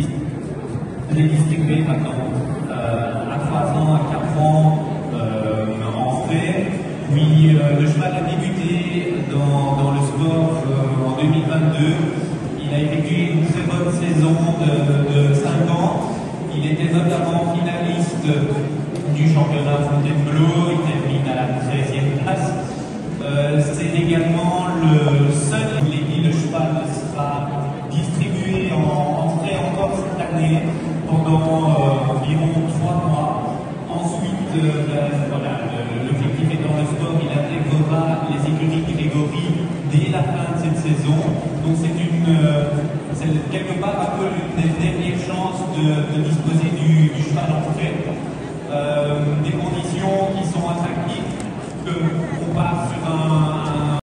est distribué maintenant euh, à 3 ans, à 4 ans euh, en frais. Puis le cheval a débuté dans, le sport en 2022. Il a effectué une très bonne saison de, de 5 ans. Il était notamment finaliste du championnat Fontainebleau, il pendant euh, environ trois mois. Ensuite, euh, ben, voilà, l'objectif étant le sport, il intégrera les écuries Grégory dès la fin de cette saison. Donc c'est une, quelque part un peu une des dernières chances de, disposer du, du cheval en.